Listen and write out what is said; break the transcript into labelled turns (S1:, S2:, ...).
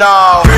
S1: No.